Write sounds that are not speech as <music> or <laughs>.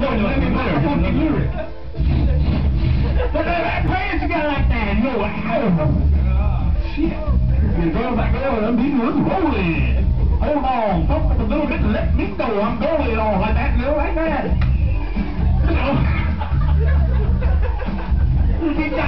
No, no, let me put a funky lyric. But that pants you got like that, you know, I Shit. The girl's like, oh, I'm beating, I'm rolling. Hold on, bump it a little bit, let me go. I'm going on like that, No, like <laughs> <laughs> that. You?